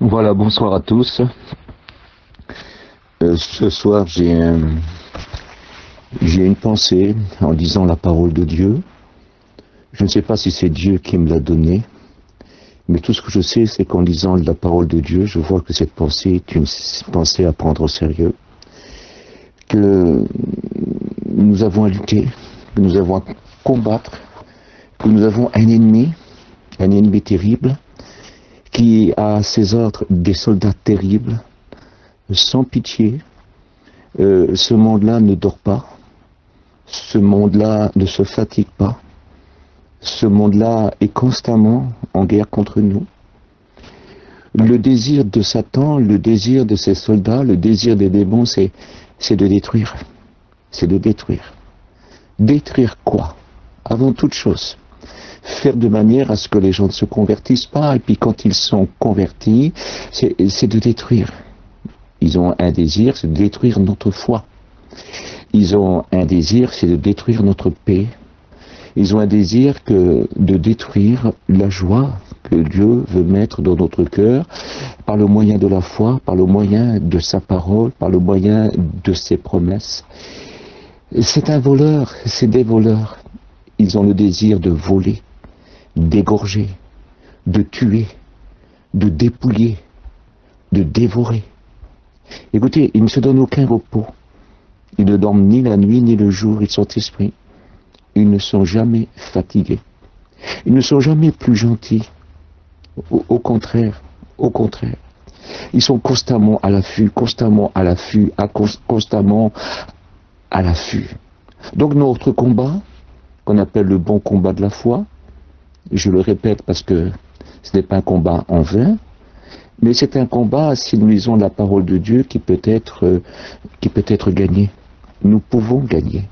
Voilà, bonsoir à tous. Euh, ce soir, j'ai j'ai une pensée en disant la parole de Dieu. Je ne sais pas si c'est Dieu qui me l'a donnée, mais tout ce que je sais, c'est qu'en lisant la parole de Dieu, je vois que cette pensée est une pensée à prendre au sérieux, que nous avons à lutter, que nous avons à combattre, que nous avons un ennemi, un ennemi terrible, qui a à ses ordres des soldats terribles, sans pitié. Euh, ce monde-là ne dort pas, ce monde-là ne se fatigue pas, ce monde-là est constamment en guerre contre nous. Le désir de Satan, le désir de ses soldats, le désir des démons, c'est, c'est de détruire. C'est de détruire. Détruire quoi? Avant toute chose, faire de manière à ce que les gens ne se convertissent pas, et puis quand ils sont convertis, c'est, de détruire. Ils ont un désir, c'est de détruire notre foi. Ils ont un désir, c'est de détruire notre paix, ils ont un désir que de détruire la joie que Dieu veut mettre dans notre cœur par le moyen de la foi, par le moyen de sa parole, par le moyen de ses promesses. C'est un voleur, c'est des voleurs. Ils ont le désir de voler, d'égorger, de tuer, de dépouiller, de dévorer. Écoutez, ils ne se donnent aucun repos. Ils ne dorment ni la nuit ni le jour, ils sont esprits ils ne sont jamais fatigués. Ils ne sont jamais plus gentils. Au, contraire, au contraire. Ils sont constamment à l'affût, constamment à l'affût, constamment à l'affût. Donc notre combat, qu'on appelle le bon combat de la foi, je le répète parce que ce n'est pas un combat en vain, mais c'est un combat, si nous lisons la parole de Dieu, qui peut être, qui peut être gagné. Nous pouvons gagner.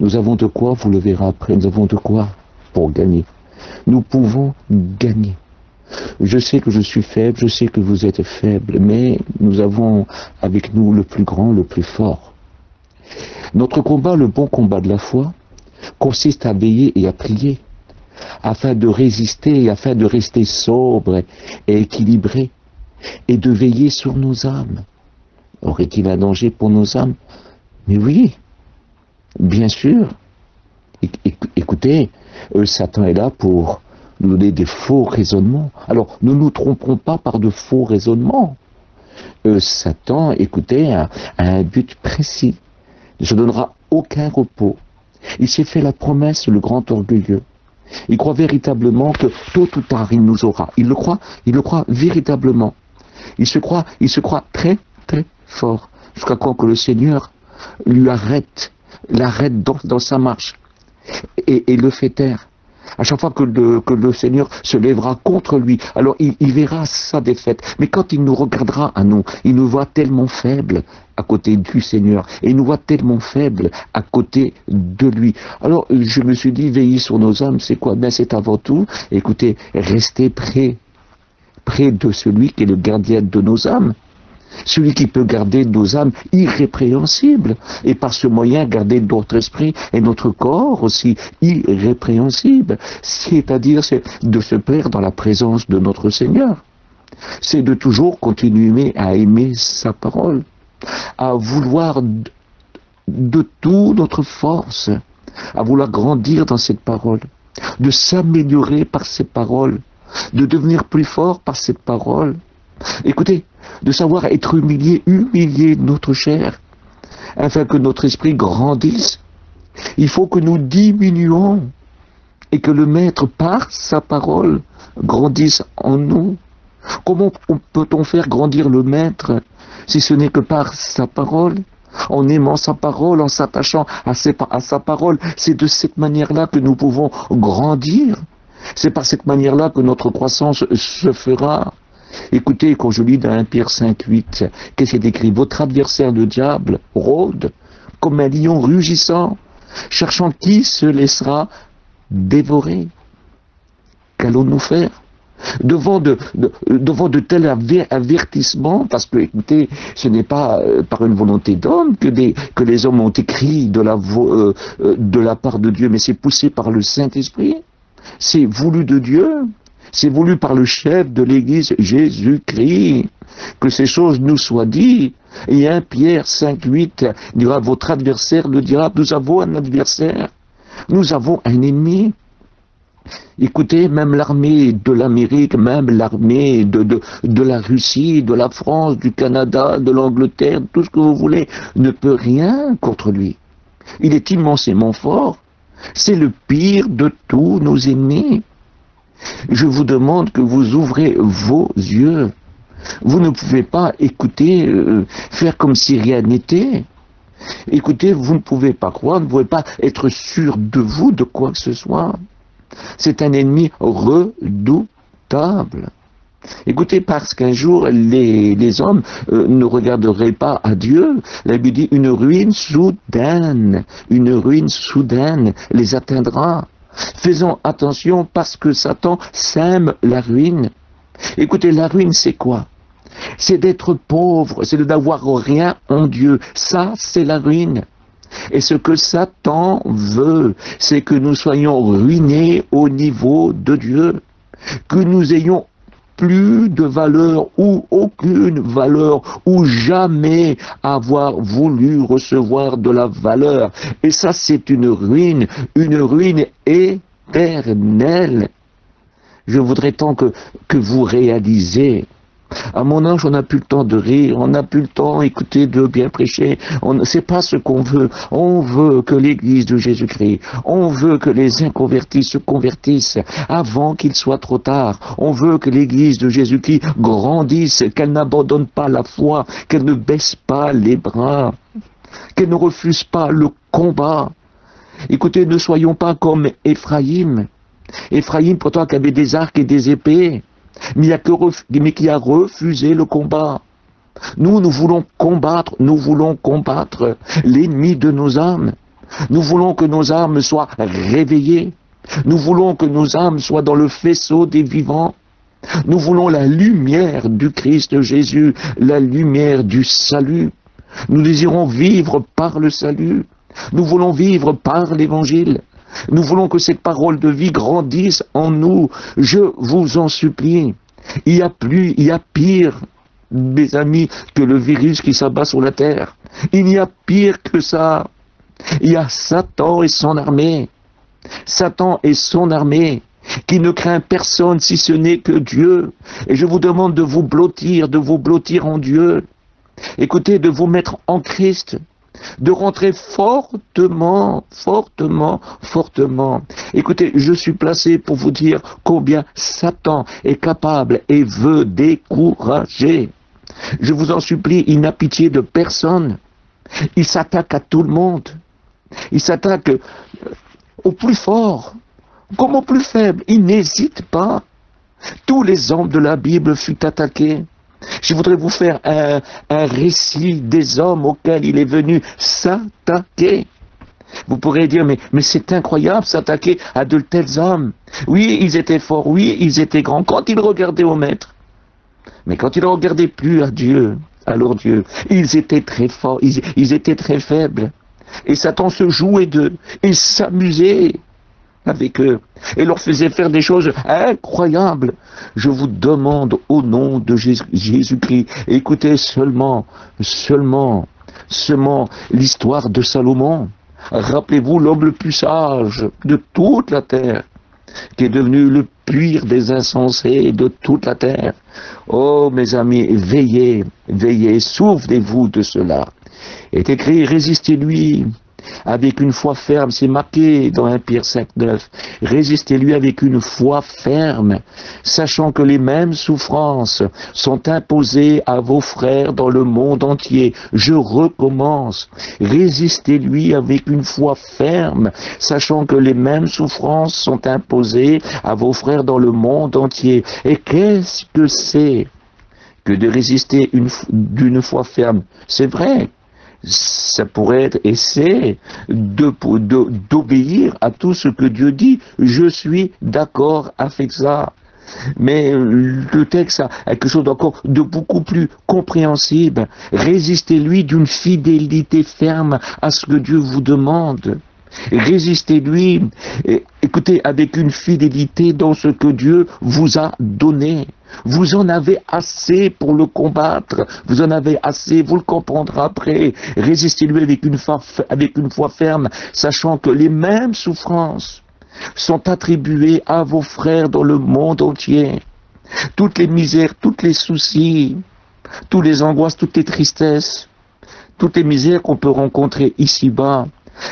Nous avons de quoi, vous le verrez après, nous avons de quoi pour gagner. Nous pouvons gagner. Je sais que je suis faible, je sais que vous êtes faible, mais nous avons avec nous le plus grand, le plus fort. Notre combat, le bon combat de la foi, consiste à veiller et à prier, afin de résister et afin de rester sobre et équilibré, et de veiller sur nos âmes. Aurait-il un danger pour nos âmes? Mais oui, Bien sûr. Écoutez, euh, Satan est là pour nous donner des faux raisonnements. Alors, ne nous trompons pas par de faux raisonnements. Euh, Satan, écoutez, a, un but précis. Ne se donnera aucun repos. Il s'est fait la promesse, le grand orgueilleux. Il croit véritablement que tôt ou tard il nous aura. Il le croit, il le croit véritablement. Il se croit, il se croit très, très fort. Jusqu'à quoi que le Seigneur lui arrête l'arrête dans, dans, sa marche et, le fait taire. À chaque fois que le, Seigneur se lèvera contre lui, alors il, verra sa défaite. Mais quand il nous regardera à nous, il nous voit tellement faibles à côté du Seigneur. Et il nous voit tellement faibles à côté de lui. Alors je me suis dit, veiller sur nos âmes, c'est quoi? Ben c'est avant tout, écoutez, rester près, près de celui qui est le gardien de nos âmes celui qui peut garder nos âmes irrépréhensibles, et par ce moyen garder notre esprit et notre corps aussi irrépréhensibles, c'est-à-dire c'est de se plaire dans la présence de notre Seigneur. C'est de toujours continuer à aimer sa parole, à vouloir de, de toute notre force, à vouloir grandir dans cette parole, de s'améliorer par cette parole, de devenir plus fort par cette parole. Écoutez, de savoir être humilié, humilier notre chair, afin que notre esprit grandisse. Il faut que nous diminuons et que le Maître, par sa parole, grandisse en nous. Comment peut-on faire grandir le Maître si ce n'est que par sa parole en aimant sa parole, en s'attachant à, à, sa parole? C'est de cette manière-là que nous pouvons grandir. C'est par cette manière-là que notre croissance se fera. Écoutez, quand je lis dans 1 Pierre 5, 8, qu'est-ce qu'il est écrit Votre adversaire, le diable, rôde comme un lion rugissant, cherchant qui se laissera dévorer. Qu'allons-nous faire? Devant de, devant de tels avertissements, parce que, écoutez, ce n'est pas euh, par une volonté d'homme que, les hommes ont écrit de la, euh, euh, de la part de Dieu, mais c'est poussé par le Saint-Esprit, c'est voulu de Dieu, c'est voulu par le chef de l'Église Jésus-Christ que ces choses nous soient dites. Et 1 Pierre 5, 8 dira, votre adversaire le dira, nous avons un adversaire, nous avons un ennemi. Écoutez, même l'armée de l'Amérique, même l'armée de, la Russie, de la France, du Canada, de l'Angleterre, tout ce que vous voulez, ne peut rien contre lui. Il est immensément fort. C'est le pire de tous nos ennemis. Je vous demande que vous ouvrez vos yeux. Vous ne pouvez pas écouter, euh, faire comme si rien n'était. Écoutez, vous ne pouvez pas croire, vous ne pouvez pas être sûr de vous, de quoi que ce soit. C'est un ennemi redoutable. Écoutez, parce qu'un jour, les, hommes euh, ne regarderaient pas à Dieu. La Bible dit une ruine soudaine, une ruine soudaine les atteindra. Faisons attention parce que Satan sème la ruine. Écoutez, la ruine, c'est quoi? C'est d'être pauvre, c'est de n'avoir rien en Dieu. Ça, c'est la ruine. Et ce que Satan veut, c'est que nous soyons ruinés au niveau de Dieu, que nous ayons plus de valeur ou aucune valeur ou jamais avoir voulu recevoir de la valeur. Et ça, c'est une ruine, une ruine éternelle. Je voudrais tant que, vous réalisez à mon âge, on n'a plus le temps de rire, on n'a plus le temps, d'écouter, de bien prêcher. On sait pas ce qu'on veut. On veut que l'Église de Jésus-Christ, on veut que les inconvertis se convertissent avant qu'il soit trop tard. On veut que l'Église de Jésus-Christ grandisse, qu'elle n'abandonne pas la foi, qu'elle ne baisse pas les bras, qu'elle ne refuse pas le combat. Écoutez, ne soyons pas comme Éphraïm. Éphraïm, pourtant, qui avait des arcs et des épées mais, qui a refusé le combat. Nous, nous voulons combattre, nous voulons combattre l'ennemi de nos âmes. Nous voulons que nos âmes soient réveillées. Nous voulons que nos âmes soient dans le faisceau des vivants. Nous voulons la lumière du Christ Jésus, la lumière du salut. Nous désirons vivre par le salut. Nous voulons vivre par l'évangile. Nous voulons que cette parole de vie grandisse en nous. Je vous en supplie. Il y a plus, il y a pire, mes amis, que le virus qui s'abat sur la terre. Il y a pire que ça. Il y a Satan et son armée. Satan et son armée qui ne craint personne si ce n'est que Dieu. Et je vous demande de vous blottir, de vous blottir en Dieu. Écoutez, de vous mettre en Christ de rentrer fortement, fortement, fortement. Écoutez, je suis placé pour vous dire combien Satan est capable et veut décourager. Je vous en supplie, il n'a pitié de personne. Il s'attaque à tout le monde. Il s'attaque au plus fort comme au plus faible. Il n'hésite pas. Tous les hommes de la Bible furent attaqués. Je voudrais vous faire un, récit des hommes auxquels il est venu s'attaquer. Vous pourrez dire, mais, mais c'est incroyable s'attaquer à de tels hommes. Oui, ils étaient forts, oui, ils étaient grands quand ils regardaient au maître. Mais quand ils ne regardaient plus à Dieu, alors Dieu, ils étaient très forts, ils, ils étaient très faibles. Et Satan se jouait d'eux, et s'amusait avec eux et leur faisait faire des choses incroyables. Je vous demande au nom de Jésus-Christ, écoutez seulement, seulement, seulement l'histoire de Salomon. Rappelez-vous l'homme le plus sage de toute la terre, qui est devenu le pire des insensés de toute la terre. Oh mes amis, veillez, veillez, souvenez-vous de cela. Est écrit, résistez-lui, avec une foi ferme, c'est marqué dans 1 Pierre 5, 9. Résistez-lui avec une foi ferme, sachant que les mêmes souffrances sont imposées à vos frères dans le monde entier. Je recommence. Résistez-lui avec une foi ferme, sachant que les mêmes souffrances sont imposées à vos frères dans le monde entier. Et qu'est-ce que c'est que de résister d'une foi ferme? C'est vrai ça pourrait être essayer d'obéir à tout ce que Dieu dit. Je suis d'accord avec ça. Mais le texte a quelque chose d'encore de beaucoup plus compréhensible. Résistez-lui d'une fidélité ferme à ce que Dieu vous demande. Résistez-lui, écoutez, avec une fidélité dans ce que Dieu vous a donné. Vous en avez assez pour le combattre. Vous en avez assez, vous le comprendrez après. Résistez-lui avec une, foi, avec une foi ferme, sachant que les mêmes souffrances sont attribuées à vos frères dans le monde entier. Toutes les misères, tous les soucis, toutes les angoisses, toutes les tristesses, toutes les misères qu'on peut rencontrer ici-bas,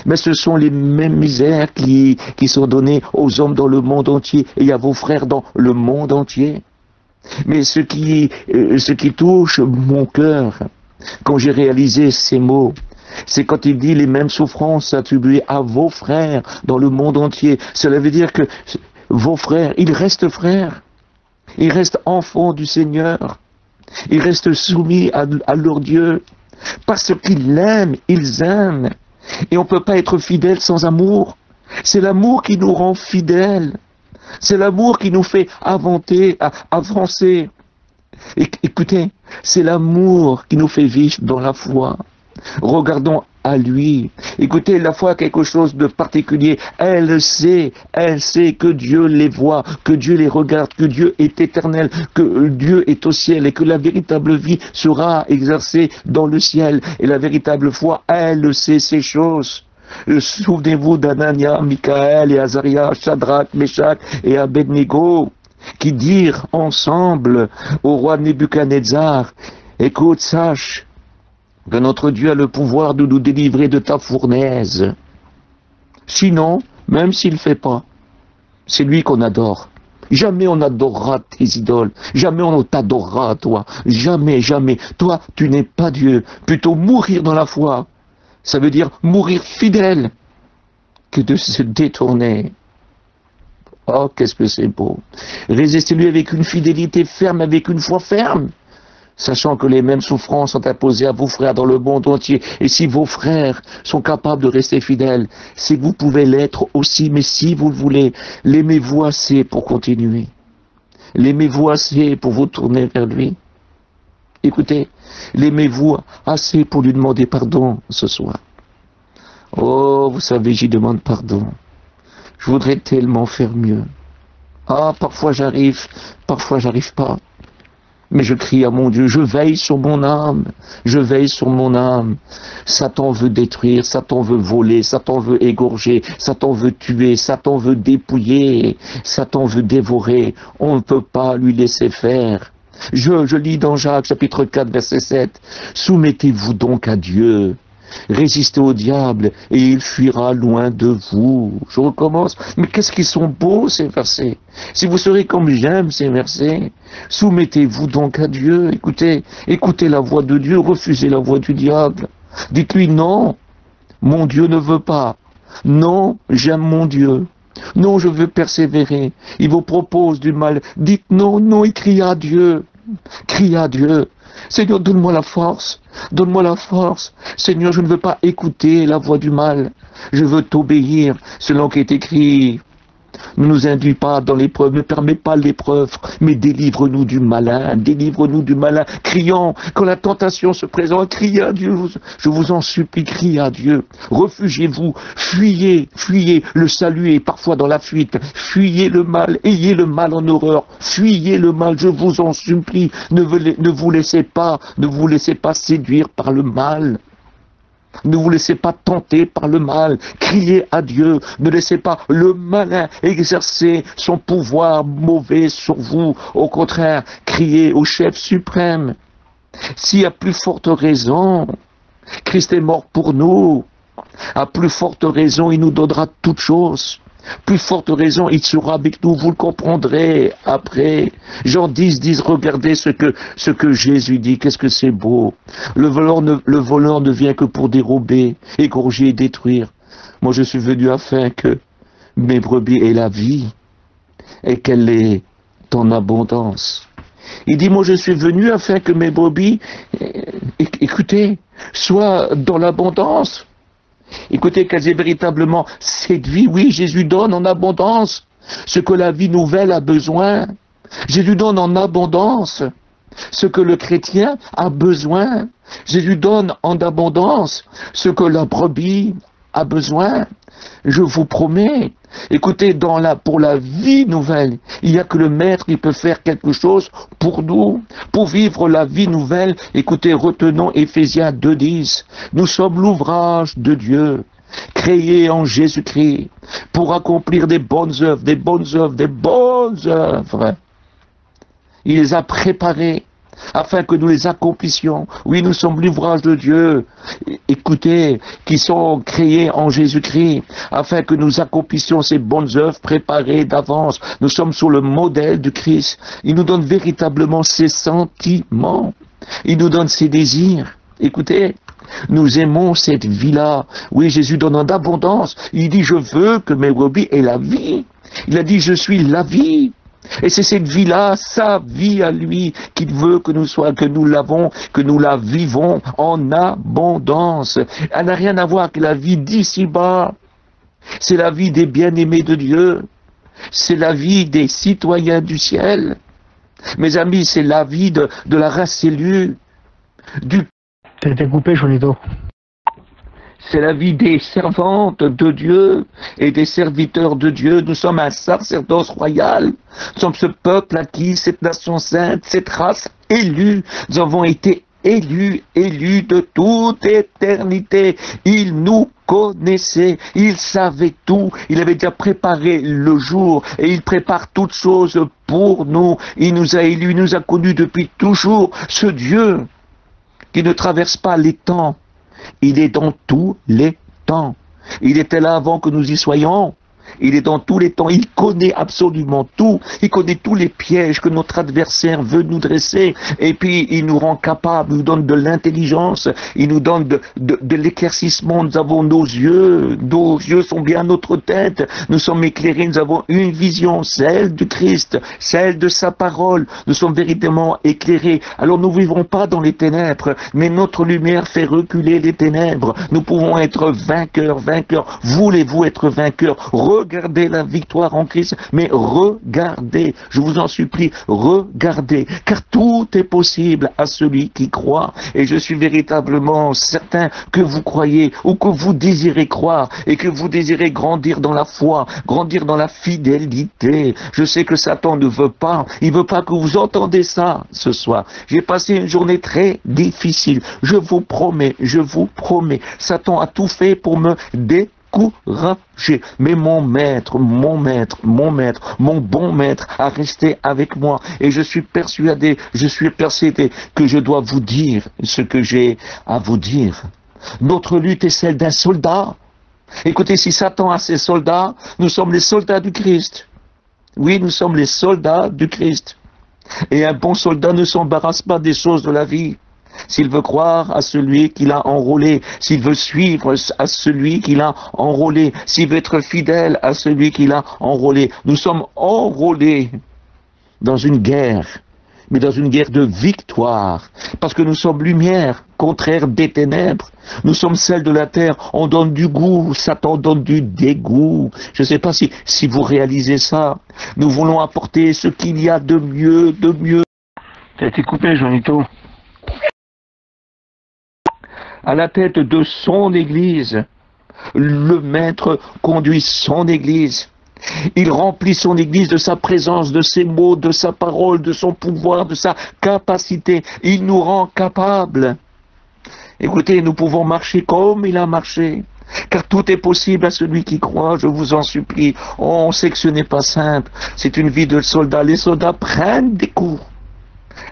mais ce sont les mêmes misères qui sont données aux hommes dans le monde entier et à vos frères dans le monde entier. Mais ce qui, euh, ce qui touche mon cœur, quand j'ai réalisé ces mots, c'est quand il dit les mêmes souffrances attribuées à vos frères dans le monde entier. Cela veut dire que vos frères, ils restent frères. Ils restent enfants du Seigneur. Ils restent soumis à, à leur Dieu. Parce qu'ils l'aiment, ils aiment. Et on ne peut pas être fidèle sans amour. C'est l'amour qui nous rend fidèles. C'est l'amour qui nous fait avancer, avancer. Écoutez, c'est l'amour qui nous fait vivre dans la foi. Regardons à lui. Écoutez, la foi a quelque chose de particulier. Elle sait, elle sait que Dieu les voit, que Dieu les regarde, que Dieu est éternel, que Dieu est au ciel et que la véritable vie sera exercée dans le ciel. Et la véritable foi, elle sait ces choses. Souvenez-vous d'Anania, Michael et Azaria, Shadrach, Meshach et Abednego, qui dirent ensemble au roi Nebuchadnezzar, écoute, sache que notre Dieu a le pouvoir de nous délivrer de ta fournaise. Sinon, même s'il ne fait pas, c'est lui qu'on adore. Jamais on adorera tes idoles. Jamais on t'adorera, toi. Jamais, jamais. Toi, tu n'es pas Dieu. Plutôt mourir dans la foi ça veut dire mourir fidèle que de se détourner. Oh, qu'est-ce que c'est beau. Résistez-lui avec une fidélité ferme, avec une foi ferme, sachant que les mêmes souffrances sont imposées à vos frères dans le monde entier. Et si vos frères sont capables de rester fidèles, c'est que vous pouvez l'être aussi, mais si vous le voulez, l'aimez-vous assez pour continuer? L'aimez-vous assez pour vous tourner vers lui? Écoutez, l'aimez-vous assez pour lui demander pardon ce soir? Oh, vous savez, j'y demande pardon. Je voudrais tellement faire mieux. Ah, parfois j'arrive, parfois j'arrive pas. Mais je crie à mon Dieu, je veille sur mon âme, je veille sur mon âme. Satan veut détruire, Satan veut voler, Satan veut égorger, Satan veut tuer, Satan veut dépouiller, Satan veut dévorer. On ne peut pas lui laisser faire. Je, lis dans Jacques chapitre 4 verset 7. Soumettez-vous donc à Dieu. Résistez au diable et il fuira loin de vous. Je recommence. Mais qu'est-ce qu'ils sont beaux ces versets. Si vous serez comme j'aime ces versets, soumettez-vous donc à Dieu. Écoutez, écoutez la voix de Dieu, refusez la voix du diable. Dites-lui non, mon Dieu ne veut pas. Non, j'aime mon Dieu. Non, je veux persévérer. Il vous propose du mal. Dites non, non, il crie à Dieu. Crie à Dieu. Seigneur, donne-moi la force. Donne-moi la force. Seigneur, je ne veux pas écouter la voix du mal. Je veux t'obéir selon qui est écrit. Ne nous induis pas dans l'épreuve, ne permets pas l'épreuve, mais délivre-nous du malin, délivre-nous du malin. Crions, quand la tentation se présente, criez à Dieu, je vous en supplie, criez à Dieu. Refugiez-vous, fuyez, fuyez, le salut est parfois dans la fuite. Fuyez le mal, ayez le mal en horreur, fuyez le mal, je vous en supplie. Ne vous laissez pas, ne vous laissez pas séduire par le mal. Ne vous laissez pas tenter par le mal. Criez à Dieu. Ne laissez pas le malin exercer son pouvoir mauvais sur vous. Au contraire, criez au chef suprême. S'il y a plus forte raison, Christ est mort pour nous. À plus forte raison, il nous donnera toutes choses. Plus forte raison, il sera avec nous, vous le comprendrez après. Jean 10, 10, regardez ce que, Jésus dit, qu'est-ce que c'est beau. Le voleur, ne, le voleur ne vient que pour dérober, égorger et détruire. Moi, je suis venu afin que mes brebis aient la vie et qu'elle est en abondance. Il dit, moi, je suis venu afin que mes brebis, écoutez, soient dans l'abondance. Écoutez, qu'elle est véritablement cette vie, oui, Jésus donne en abondance ce que la vie nouvelle a besoin. Jésus donne en abondance ce que le chrétien a besoin. Jésus donne en abondance ce que la brebis a besoin. Je vous promets. Écoutez, dans la, pour la vie nouvelle, il n'y a que le Maître qui peut faire quelque chose pour nous. Pour vivre la vie nouvelle, écoutez, retenons Éphésiens 2.10. Nous sommes l'ouvrage de Dieu créé en Jésus-Christ pour accomplir des bonnes œuvres, des bonnes œuvres, des bonnes œuvres. Il les a préparées afin que nous les accomplissions. Oui, nous sommes l'ouvrage de Dieu, écoutez, qui sont créés en Jésus-Christ, afin que nous accomplissions ces bonnes œuvres préparées d'avance. Nous sommes sur le modèle du Christ. Il nous donne véritablement ses sentiments. Il nous donne ses désirs. Écoutez, nous aimons cette vie-là. Oui, Jésus donne en abondance. Il dit, je veux que mes brebis aient la vie. Il a dit, je suis la vie. Et c'est cette vie-là, sa vie à lui, qu'il veut que nous soyons, que nous l'avons, que nous la vivons en abondance. Elle n'a rien à voir avec la vie d'ici-bas. C'est la vie des bien-aimés de Dieu. C'est la vie des citoyens du ciel. Mes amis, c'est la vie de, la race élue, du été coupé. C'est la vie des servantes de Dieu et des serviteurs de Dieu. Nous sommes un sacerdoce royal. Nous sommes ce peuple acquis, cette nation sainte, cette race élue. Nous avons été élus, élus de toute éternité. Il nous connaissait, il savait tout, il avait déjà préparé le jour et il prépare toutes choses pour nous. Il nous a élus, il nous a connus depuis toujours. Ce Dieu qui ne traverse pas les temps, il est dans tous les temps. Il était là avant que nous y soyons. Il est dans tous les temps. Il connaît absolument tout. Il connaît tous les pièges que notre adversaire veut nous dresser. Et puis, il nous rend capables, il nous donne de l'intelligence, il nous donne de, de, de l'éclaircissement. Nous avons nos yeux. Nos yeux sont bien notre tête. Nous sommes éclairés. Nous avons une vision, celle du Christ, celle de sa parole. Nous sommes véritablement éclairés. Alors, nous vivons pas dans les ténèbres, mais notre lumière fait reculer les ténèbres. Nous pouvons être vainqueurs, vainqueurs. Voulez-vous être vainqueurs? Regardez la victoire en Christ, mais regardez, je vous en supplie, regardez, car tout est possible à celui qui croit. Et je suis véritablement certain que vous croyez ou que vous désirez croire et que vous désirez grandir dans la foi, grandir dans la fidélité. Je sais que Satan ne veut pas, il veut pas que vous entendez ça ce soir. J'ai passé une journée très difficile. Je vous promets, je vous promets, Satan a tout fait pour me dé découragé. Mais mon maître, mon maître, mon maître, mon bon maître a resté avec moi. Et je suis persuadé, je suis persuadé que je dois vous dire ce que j'ai à vous dire. Notre lutte est celle d'un soldat. Écoutez, si Satan a ses soldats, nous sommes les soldats du Christ. Oui, nous sommes les soldats du Christ. Et un bon soldat ne s'embarrasse pas des choses de la vie s'il veut croire à celui qu'il a enrôlé, s'il veut suivre à celui qu'il a enrôlé, s'il veut être fidèle à celui qu'il a enrôlé. Nous sommes enrôlés dans une guerre, mais dans une guerre de victoire, parce que nous sommes lumière, contraire des ténèbres. Nous sommes celles de la terre, on donne du goût, Satan donne du dégoût. Je ne sais pas si, si vous réalisez ça. Nous voulons apporter ce qu'il y a de mieux, de mieux. T'as été coupé, Jonito. À la tête de son Église. Le Maître conduit son Église. Il remplit son Église de sa présence, de ses mots, de sa parole, de son pouvoir, de sa capacité. Il nous rend capables. Écoutez, nous pouvons marcher comme il a marché. Car tout est possible à celui qui croit, je vous en supplie. on sait que ce n'est pas simple. C'est une vie de soldat. Les soldats prennent des coups.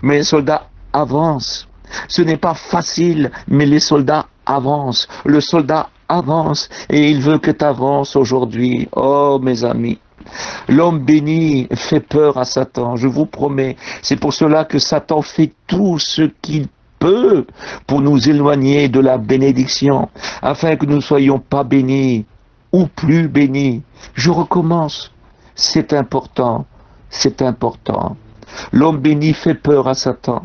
Mais les soldats avancent. Ce n'est pas facile, mais les soldats avancent. Le soldat avance et il veut que tu avances aujourd'hui. Oh mes amis. L'homme béni fait peur à Satan, je vous promets. C'est pour cela que Satan fait tout ce qu'il peut pour nous éloigner de la bénédiction, afin que nous ne soyons pas bénis ou plus bénis. Je recommence. C'est important. C'est important. L'homme béni fait peur à Satan.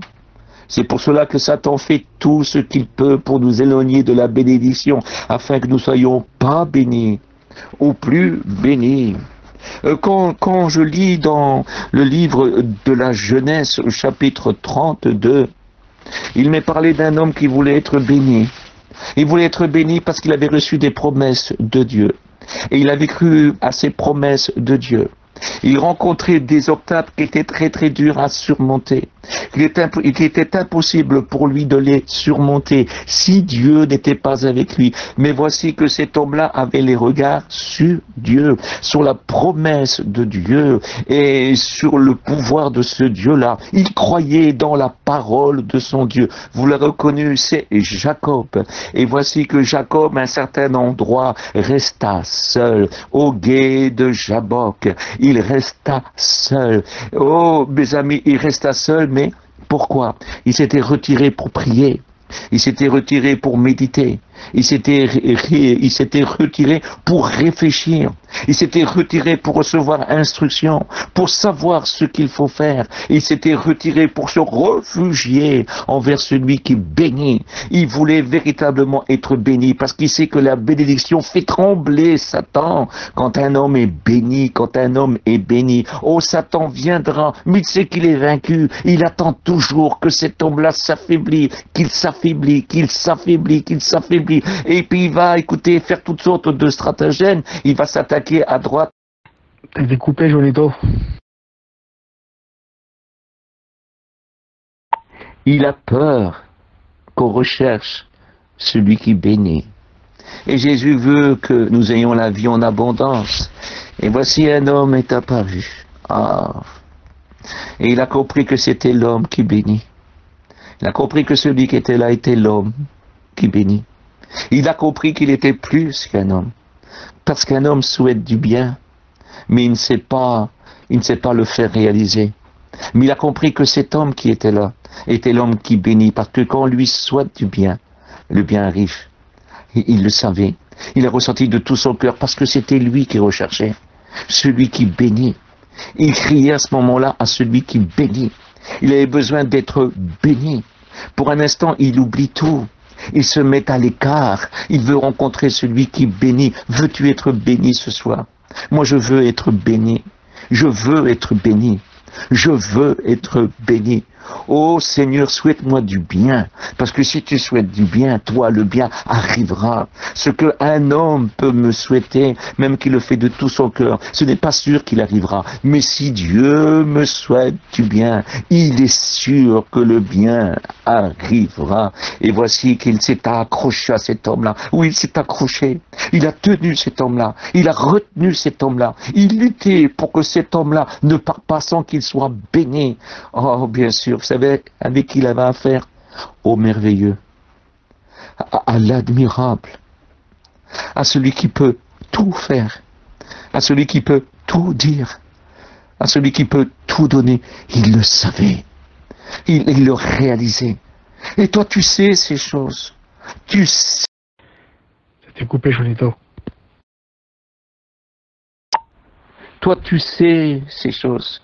C'est pour cela que Satan fait tout ce qu'il peut pour nous éloigner de la bénédiction, afin que nous soyons pas bénis, ou plus bénis. Euh, quand, je lis dans le livre de la Genèse, au chapitre 32, il m'est parlé d'un homme qui voulait être béni. Il voulait être béni parce qu'il avait reçu des promesses de Dieu. Et il avait cru à ces promesses de Dieu. Il rencontrait des obstacles qui étaient très très durs à surmonter. Il était, impossible pour lui de les surmonter si Dieu n'était pas avec lui. Mais voici que cet homme-là avait les regards sur Dieu, sur la promesse de Dieu et sur le pouvoir de ce Dieu-là. Il croyait dans la parole de son Dieu. Vous l'avez reconnu, c'est Jacob. Et voici que Jacob, à un certain endroit, resta seul au guet de Jabok. Il resta seul. Oh, mes amis, il resta seul, pourquoi? Il s'était retiré pour prier. Il s'était retiré pour méditer. Il s'était, il s'était retiré pour réfléchir. Il s'était retiré pour recevoir instruction, pour savoir ce qu'il faut faire. Il s'était retiré pour se réfugier envers celui qui bénit. Il voulait véritablement être béni parce qu'il sait que la bénédiction fait trembler Satan quand un homme est béni, quand un homme est béni. Oh, Satan viendra, mais il sait qu'il est vaincu. Il attend toujours que cet homme-là s'affaiblit, qu'il s'affaiblit, qu'il s'affaiblit, qu'il s'affaiblit. Et puis il va, écouter, faire toutes sortes de stratagèmes. Il va s'attaquer à droite. T'es découpé. Il a peur qu'on recherche celui qui bénit. Et Jésus veut que nous ayons la vie en abondance. Et voici un homme est apparu. Ah. Et il a compris que c'était l'homme qui bénit. Il a compris que celui qui était là était l'homme qui bénit. Il a compris qu'il était plus qu'un homme. Parce qu'un homme souhaite du bien, mais il ne sait pas, il ne sait pas le faire réaliser. Mais il a compris que cet homme qui était là était l'homme qui bénit, parce que quand on lui souhaite du bien, le bien arrive. il le savait. Il a ressenti de tout son cœur, parce que c'était lui qui recherchait, celui qui bénit. Il criait à ce moment-là à celui qui bénit. Il avait besoin d'être béni. Pour un instant, il oublie tout. Il se met à l'écart. Il veut rencontrer celui qui bénit. Veux-tu être béni ce soir? Moi, je veux être béni. Je veux être béni. Je veux être béni. Oh Seigneur, souhaite-moi du bien, parce que si tu souhaites du bien, toi, le bien arrivera. Ce que un homme peut me souhaiter, même qu'il le fait de tout son cœur, ce n'est pas sûr qu'il arrivera. Mais si Dieu me souhaite du bien, il est sûr que le bien arrivera. Et voici qu'il s'est accroché à cet homme-là. Oui, il s'est accroché. Il a tenu cet homme-là. Il a retenu cet homme-là. Il luttait pour que cet homme-là ne parte pas sans qu'il soit béni. Oh, bien sûr vous savez avec qui il avait affaire Au merveilleux, à, l'admirable, à celui qui peut tout faire, à celui qui peut tout dire, à celui qui peut tout donner. Il le savait, il, le réalisait. Et toi, tu sais ces choses. Tu sais. C'était coupé, Jonito. Toi, tu sais ces choses.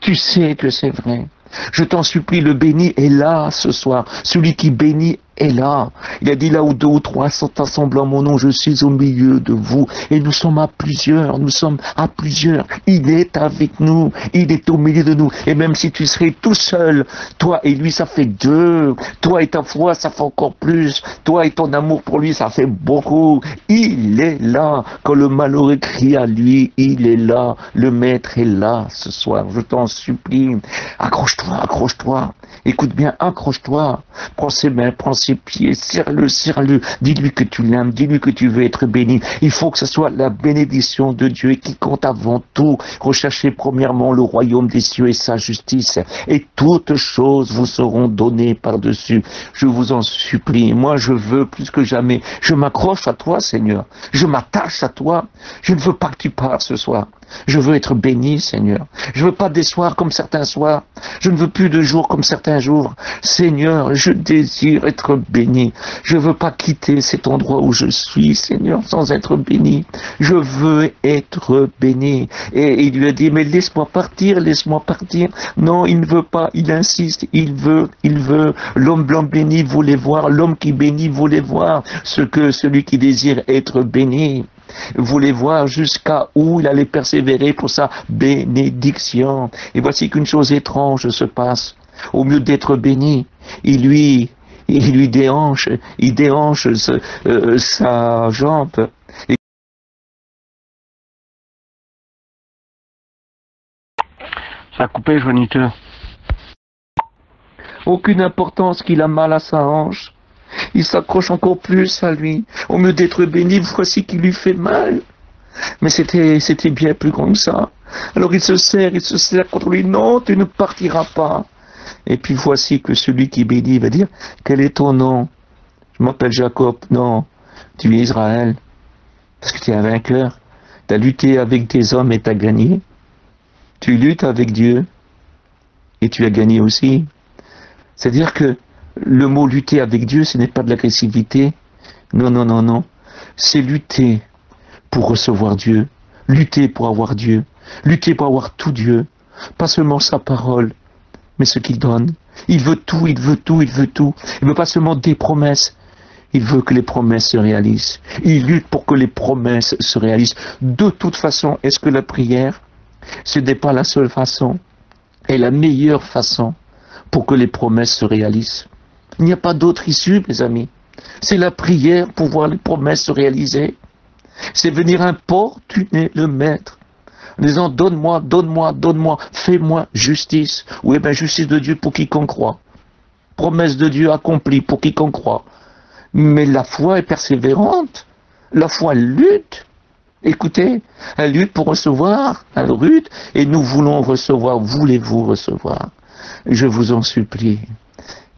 Tu sais que c'est vrai. Je t'en supplie, le béni est là ce soir. Celui qui bénit est là. Il a dit là où deux ou trois sont assemblés en mon nom, je suis au milieu de vous. Et nous sommes à plusieurs, nous sommes à plusieurs. Il est avec nous, il est au milieu de nous. Et même si tu serais tout seul, toi et lui, ça fait deux. Toi et ta foi, ça fait encore plus. Toi et ton amour pour lui, ça fait beaucoup. Il est là. Quand le malheureux crie à lui, il est là. Le maître est là ce soir. Je t'en supplie. Accroche-toi, accroche-toi. Écoute bien, accroche-toi. Prends ses mains, prends ses pieds, serre-le, serre-le. Dis-lui que tu l'aimes, dis-lui que tu veux être béni. Il faut que ce soit la bénédiction de Dieu qui compte avant tout. Recherchez premièrement le royaume des cieux et sa justice. Et toutes choses vous seront données par-dessus. Je vous en supplie. Moi, je veux plus que jamais. Je m'accroche à toi, Seigneur. Je m'attache à toi. Je ne veux pas que tu partes ce soir. Je veux être béni, Seigneur. Je veux pas des soirs comme certains soirs. Je ne veux plus de jours comme certains jours. Seigneur, je désire être béni. Je veux pas quitter cet endroit où je suis, Seigneur, sans être béni. Je veux être béni. Et il lui a dit, mais laisse-moi partir, laisse-moi partir. Non, il ne veut pas, il insiste, il veut, il veut. L'homme blanc béni voulait voir, l'homme qui bénit voulait voir ce que celui qui désire être béni voulait voir jusqu'à où il allait persévérer pour sa bénédiction. Et voici qu'une chose étrange se passe. Au mieux d'être béni, il lui, il lui déhanche, il déhanche ce- euh, sa jambe. Ça a coupé. Aucune importance qu'il a mal à sa hanche. Il s'accroche encore plus à lui. Au mieux d'être béni, voici qu'il lui fait mal. Mais c'était, bien plus grand que ça. Alors il se serre, il se serre contre lui. Non, tu ne partiras pas. Et puis voici que celui qui bénit va dire, quel est ton nom? Je m'appelle Jacob. Non, tu es Israël. Parce que tu es un vainqueur. Tu as lutté avec des hommes et tu as gagné. Tu luttes avec Dieu. Et tu as gagné aussi. C'est-à-dire que le mot lutter avec Dieu, ce n'est pas de l'agressivité. Non, non, non, non. C'est lutter pour recevoir Dieu. Lutter pour avoir Dieu. Lutter pour avoir tout Dieu. Pas seulement sa parole, mais ce qu'il donne. Il veut tout, il veut tout, il veut tout. Il veut pas seulement des promesses. Il veut que les promesses se réalisent. Il lutte pour que les promesses se réalisent. De toute façon, est-ce que la prière, ce n'est pas la seule façon et la meilleure façon pour que les promesses se réalisent? Il n'y a pas d'autre issue, mes amis. C'est la prière pour voir les promesses se réaliser. C'est venir importuner le Maître en disant donne-moi, donne-moi, donne-moi, fais-moi justice. Oui, ben justice de Dieu pour quiconque croit? Promesse de Dieu accomplie pour quiconque croit. Mais la foi est persévérante. La foi lutte. Écoutez, elle lutte pour recevoir, elle lutte, et nous voulons recevoir. Voulez-vous recevoir? Je vous en supplie.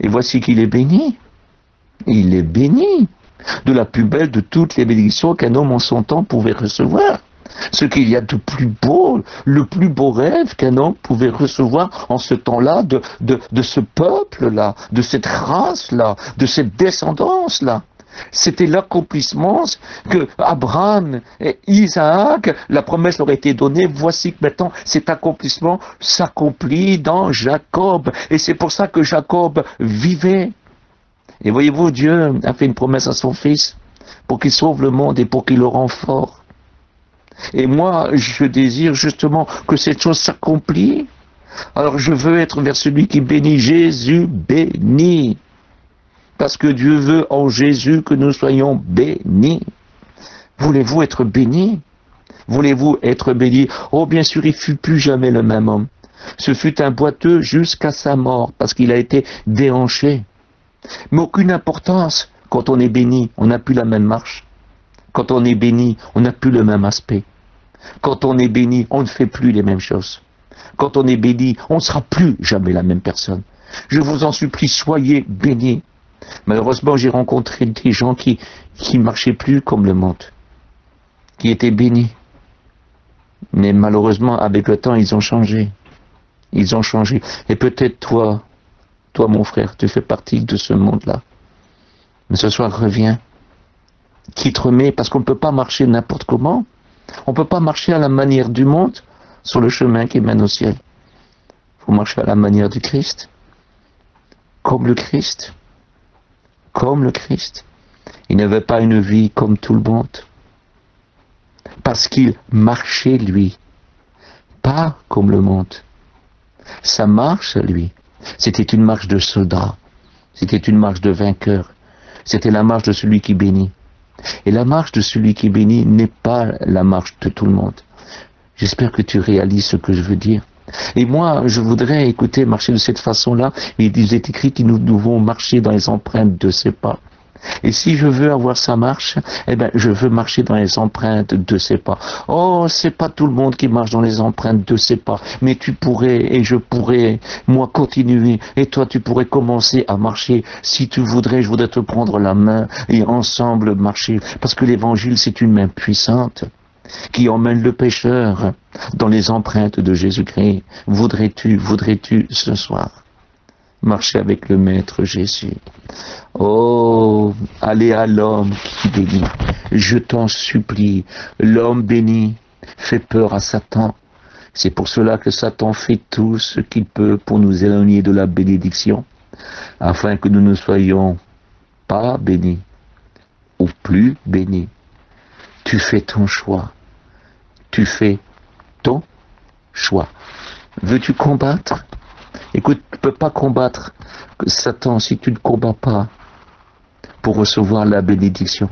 Et voici qu'il est béni. Il est béni de la plus belle de toutes les bénédictions qu'un homme en son temps pouvait recevoir. Ce qu'il y a de plus beau, le plus beau rêve qu'un homme pouvait recevoir en ce temps-là de, de, ce peuple-là, de cette race-là, de cette descendance-là. C'était l'accomplissement que Abraham et Isaac, la promesse leur a été donnée. Voici que maintenant cet accomplissement s'accomplit dans Jacob. Et c'est pour ça que Jacob vivait. Et voyez-vous, Dieu a fait une promesse à son fils pour qu'il sauve le monde et pour qu'il le rend. Et moi, je désire justement que cette chose s'accomplisse. Alors je veux être vers celui qui bénit Jésus béni. Parce que Dieu veut en Jésus que nous soyons bénis. Voulez-vous être bénis? Voulez-vous être bénis? Oh, bien sûr, il fut plus jamais le même homme. Ce fut un boiteux jusqu'à sa mort, parce qu'il a été déhanché. Mais aucune importance. Quand on est béni, on n'a plus la même marche. Quand on est béni, on n'a plus le même aspect. Quand on est béni, on ne fait plus les mêmes choses. Quand on est béni, on ne sera plus jamais la même personne. Je vous en supplie, soyez bénis. Malheureusement, j'ai rencontré des gens qui qui marchaient plus comme le monde, qui étaient bénis. Mais malheureusement, avec le temps, ils ont changé. Ils ont changé. Et peut-être toi, toi mon frère, tu fais partie de ce monde-là. Mais ce soir, reviens. Qui te remet, parce qu'on ne peut pas marcher n'importe comment. On ne peut pas marcher à la manière du monde sur le chemin qui mène au ciel. Il faut marcher à la manière du Christ. Comme le Christ. Comme le Christ. Il n'avait pas une vie comme tout le monde. Parce qu'il marchait, lui. Pas comme le monde. Sa marche, lui, c'était une marche de soldat. C'était une marche de vainqueur. C'était la marche de celui qui bénit. Et la marche de celui qui bénit n'est pas la marche de tout le monde. J'espère que tu réalises ce que je veux dire. Et moi, je voudrais écouter marcher de cette façon-là. Il est écrit que nous devons marcher dans les empreintes de ses pas. Et si je veux avoir sa marche, eh ben, je veux marcher dans les empreintes de ses pas. Oh, c'est pas tout le monde qui marche dans les empreintes de ses pas. Mais tu pourrais et je pourrais, moi, continuer. Et toi, tu pourrais commencer à marcher. Si tu voudrais, je voudrais te prendre la main et ensemble marcher. Parce que l'évangile, c'est une main puissante qui emmène le pécheur dans les empreintes de Jésus-Christ. Voudrais-tu, voudrais-tu ce soir marcher avec le Maître Jésus? Oh, allez à l'homme qui bénit. Je t'en supplie, l'homme béni fait peur à Satan. C'est pour cela que Satan fait tout ce qu'il peut pour nous éloigner de la bénédiction, afin que nous ne soyons pas bénis ou plus bénis. Tu fais ton choix. Tu fais ton choix. Veux-tu combattre? Écoute, tu ne peux pas combattre Satan si tu ne combats pas pour recevoir la bénédiction.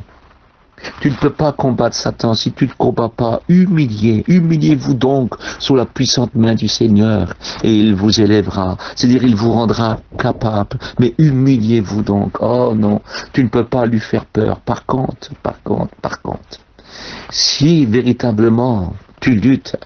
Tu ne peux pas combattre Satan si tu ne combats pas. Humiliez, humiliez-vous donc sous la puissante main du Seigneur et il vous élèvera. C'est-à-dire il vous rendra capable. Mais humiliez-vous donc. Oh non, tu ne peux pas lui faire peur. Par contre, par contre, par contre, si véritablement tu luttes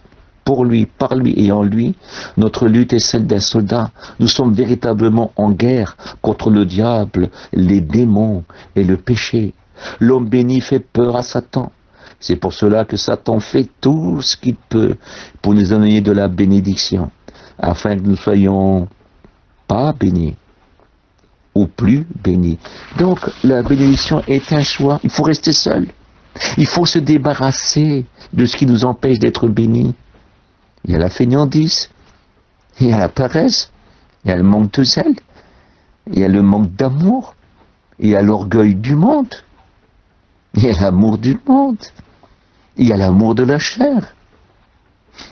pour lui, par lui et en lui, notre lutte est celle d'un soldat. Nous sommes véritablement en guerre contre le diable, les démons et le péché. L'homme béni fait peur à Satan. C'est pour cela que Satan fait tout ce qu'il peut pour nous donner de la bénédiction, afin que nous soyons pas bénis ou plus bénis. Donc la bénédiction est un choix. Il faut rester seul. Il faut se débarrasser de ce qui nous empêche d'être bénis. Il y a la fainéantise, il y a la paresse, il y a le manque de zèle, il y a le manque d'amour, il y a l'orgueil du monde, il y a l'amour du monde. Il y a l'amour de la chair.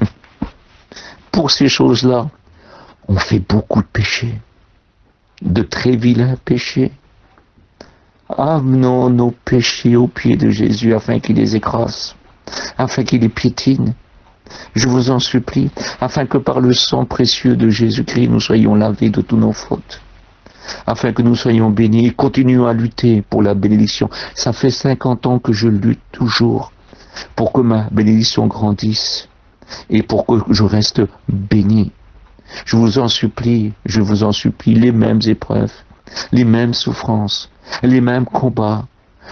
Pour ces choses-là, on fait beaucoup de péchés. De très vilains péchés. Amenons nos péchés aux pieds de Jésus afin qu'il les écrase, afin qu'il les piétine. Je vous en supplie, afin que par le sang précieux de Jésus-Christ, nous soyons lavés de toutes nos fautes afin que nous soyons bénis et continuons à lutter pour la bénédiction. Ça fait 50 ans que je lutte toujours pour que ma bénédiction grandisse et pour que je reste béni. Je vous en supplie, je vous en supplie, les mêmes épreuves, les mêmes souffrances, les mêmes combats,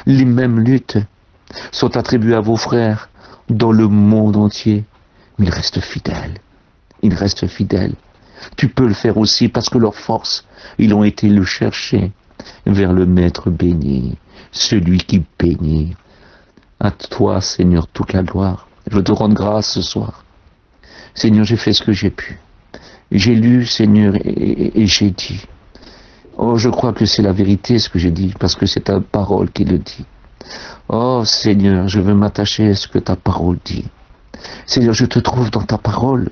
les mêmes luttes sont attribués à vos frères dans le monde entier. Mais ils restent fidèles. Ils restent fidèles. Tu peux le faire aussi parce que leur force, ils ont été le chercher vers le Maître béni, celui qui bénit. À toi, Seigneur, toute la gloire. Je te rendre grâce ce soir. Seigneur, j'ai fait ce que j'ai pu. J'ai lu, Seigneur, et j'ai dit. Oh, je crois que c'est la vérité ce que j'ai dit, parce que c'est ta parole qui le dit. Oh, Seigneur, je veux m'attacher à ce que ta parole dit. Seigneur, je te trouve dans ta parole.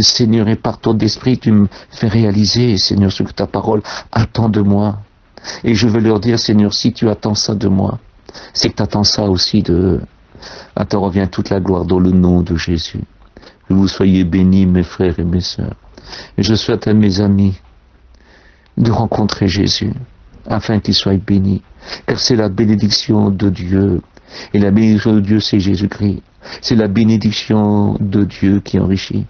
Seigneur, et par ton esprit, tu me fais réaliser, Seigneur, ce que ta parole attend de moi. Et je veux leur dire, Seigneur, si tu attends ça de moi, c'est que tu attends ça aussi de eux. À toi revient toute la gloire dans le nom de Jésus. Que vous soyez bénis, mes frères et mes sœurs. Et je souhaite à mes amis de rencontrer Jésus, afin qu'ils soient bénis. Car c'est la bénédiction de Dieu. Et la bénédiction de Dieu, c'est Jésus-Christ. C'est la bénédiction de Dieu qui enrichit.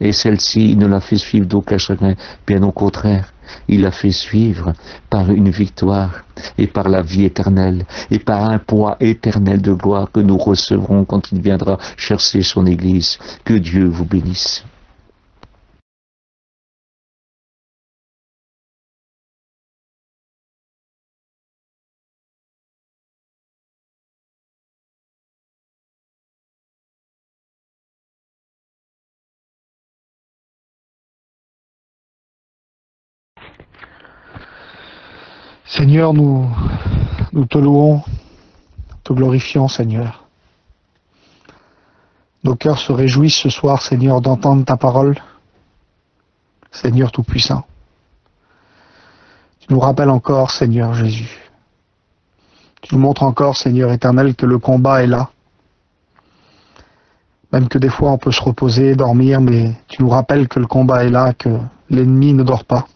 Et celle-ci, il ne l'a fait suivre d'aucun chagrin, bien au contraire. Il l'a fait suivre par une victoire et par la vie éternelle et par un poids éternel de gloire que nous recevrons quand il viendra chercher son Église. Que Dieu vous bénisse. Seigneur, nous, nous te louons, te glorifions, Seigneur. Nos cœurs se réjouissent ce soir, Seigneur, d'entendre ta parole. Seigneur Tout-Puissant. Tu nous rappelles encore, Seigneur Jésus. Tu nous montres encore, Seigneur éternel, que le combat est là. Même que des fois on peut se reposer, dormir, mais tu nous rappelles que le combat est là, que l'ennemi ne dort pas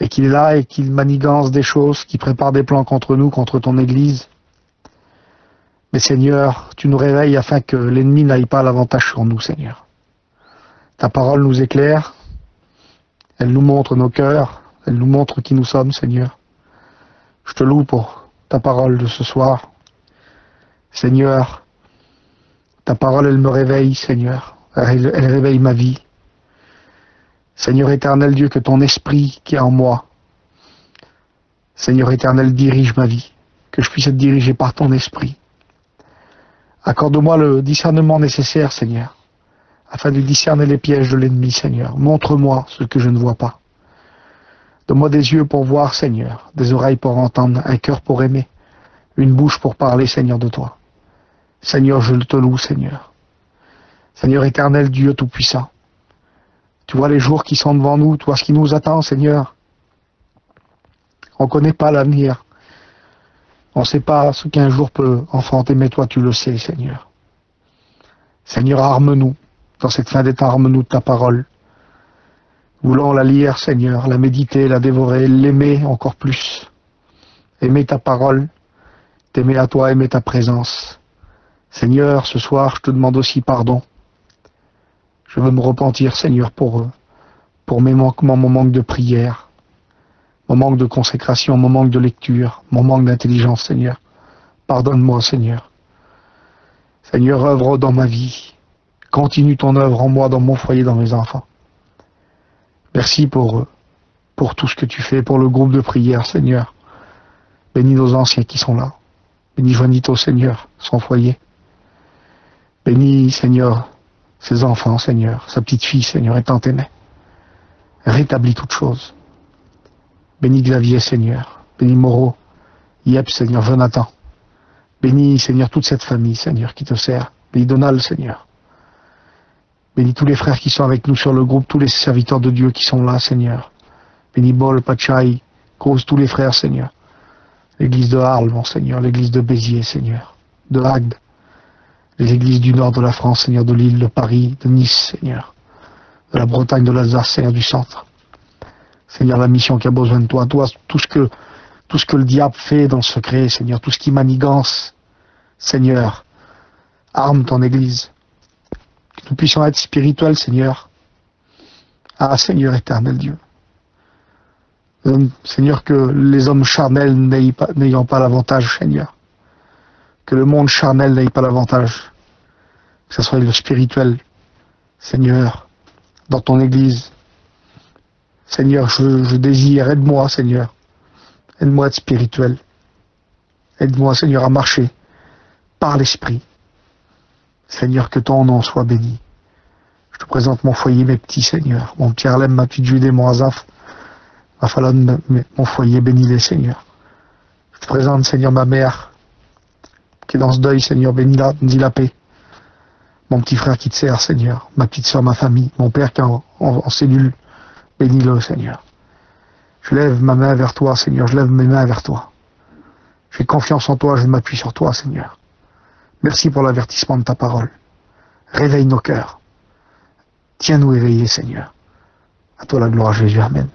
et qu'il est là et qu'il manigance des choses, qu'il prépare des plans contre nous, contre ton Église. Mais Seigneur, tu nous réveilles afin que l'ennemi n'aille pas à l'avantage sur nous, Seigneur. Ta parole nous éclaire, elle nous montre nos cœurs, elle nous montre qui nous sommes, Seigneur. Je te loue pour ta parole de ce soir. Seigneur, ta parole, elle me réveille, Seigneur. Elle, elle réveille ma vie. Seigneur éternel Dieu, que ton esprit qui est en moi, Seigneur éternel, dirige ma vie, que je puisse être dirigé par ton esprit. Accorde-moi le discernement nécessaire, Seigneur, afin de discerner les pièges de l'ennemi, Seigneur. Montre-moi ce que je ne vois pas. Donne-moi des yeux pour voir, Seigneur, des oreilles pour entendre, un cœur pour aimer, une bouche pour parler, Seigneur, de toi. Seigneur, je te loue, Seigneur. Seigneur éternel, Dieu Tout-Puissant. Tu vois les jours qui sont devant nous, tu vois ce qui nous attend, Seigneur. On ne connaît pas l'avenir. On ne sait pas ce qu'un jour peut enfanter, mais toi tu le sais, Seigneur. Seigneur, arme-nous dans cette fin d'état, arme-nous de ta parole. Voulons la lire, Seigneur, la méditer, la dévorer, l'aimer encore plus. Aimer ta parole, t'aimer à toi, aimer ta présence. Seigneur, ce soir, je te demande aussi pardon. Je veux me repentir, Seigneur, pour, pour mes manquements, mon manque de prière, mon manque de consécration, mon manque de lecture, mon manque d'intelligence, Seigneur. Pardonne-moi, Seigneur. Seigneur, œuvre dans ma vie. Continue ton œuvre en moi, dans mon foyer, dans mes enfants. Merci pour, pour tout ce que tu fais, pour le groupe de prière, Seigneur. Bénis nos anciens qui sont là. Bénis Juanito, Seigneur, son foyer. Bénis, Seigneur, ses enfants, Seigneur, sa petite fille, Seigneur, étant aimée. Rétablis toutes choses. Bénis Xavier, Seigneur. Bénis Moreau, Yep, Seigneur, Jonathan. Bénis, Seigneur, toute cette famille, Seigneur, qui te sert. Bénis Donald, Seigneur. Bénis tous les frères qui sont avec nous sur le groupe, tous les serviteurs de Dieu qui sont là, Seigneur. Bénis Bol, Pachai, cause tous les frères, Seigneur. L'église de Arles, mon Seigneur, l'église de Béziers, Seigneur, de Agde, les églises du nord de la France, Seigneur, de l'île de Paris, de Nice, Seigneur, de la Bretagne, de l'Alsace, Seigneur, du centre. Seigneur, la mission qui a besoin de toi, toi, tout ce que, tout ce que le diable fait dans le secret, Seigneur, tout ce qui manigance, Seigneur, arme ton église. Que nous puissions être spirituels, Seigneur. Ah, Seigneur éternel Dieu. Euh, Seigneur, que les hommes charnels n'ayant pas, l'avantage, Seigneur. Que le monde charnel n'ait pas l'avantage. Que ce soit le spirituel, Seigneur, dans ton Église. Seigneur, je, désire, aide-moi, Seigneur. Aide-moi à être spirituel. Aide-moi, Seigneur, à marcher par l'Esprit. Seigneur, que ton nom soit béni. Je te présente mon foyer, mes petits, Seigneur. Mon petit Harlem, ma petite Judée, mon Azaf, ma Fallonne, mon foyer, bénis-les, Seigneur. Je te présente, Seigneur, ma mère, qui est dans ce deuil, Seigneur, bénis-la, dis la paix. Mon petit frère qui te sert, Seigneur. Ma petite soeur, ma famille. Mon père qui est en, en cellule, bénis-le, Seigneur. Je lève ma main vers toi, Seigneur. Je lève mes mains vers toi. J'ai confiance en toi, je m'appuie sur toi, Seigneur. Merci pour l'avertissement de ta parole. Réveille nos cœurs. Tiens-nous éveillés, Seigneur. À toi la gloire, Jésus. Amen.